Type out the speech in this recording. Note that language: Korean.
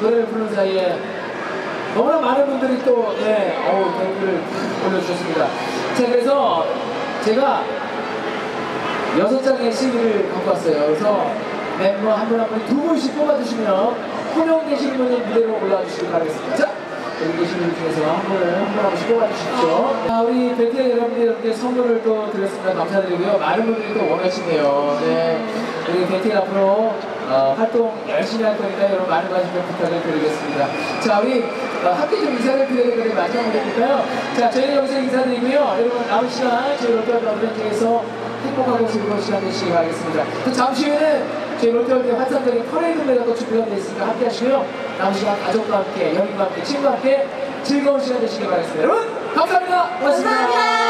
노래를 부르는 사이에 너무나 많은 분들이 또, 네, 어우, 댓글을 올려주셨습니다. 자, 그래서 제가 여섯 장의 CD를 갖고 왔어요. 그래서 멤버 한 분 한 분 두 분씩 뽑아주시면 호명 되시는 분은 무대로 올라와 주시기 바라겠습니다. 자, 여기 계신 분 중에서 한 분을 한분한 분씩 뽑아주십시오. 자, 우리 벨트 여러분들께 선물을 또 드렸습니다. 감사드리고요. 많은 분들이 또 원하시네요. 네, 우리 벨트 앞으로 어, 활동 열심히 할 거니까 여러분 많은 관심 좀 부탁을 드리겠습니다. 자, 우리 어, 함께 좀 인사를 드려야 되는 마지막 무대니까요. 자, 저희는 여기서 인사드리고요. 여러분 남은 시간 저희 롯데월드 어드벤처에서 행복하고 즐거운 시간 되시기 바라겠습니다. 또 잠시 후에는 저희 롯데월드 환상적인 퍼레이드 무대가 또 준비가 되어 있으니까 함께 하시고요. 남은 시간 가족과 함께, 연인과 함께, 친구와 함께 즐거운 시간 되시기 바라겠습니다. 여러분, 감사합니다. 고맙습니다. 감사합니다.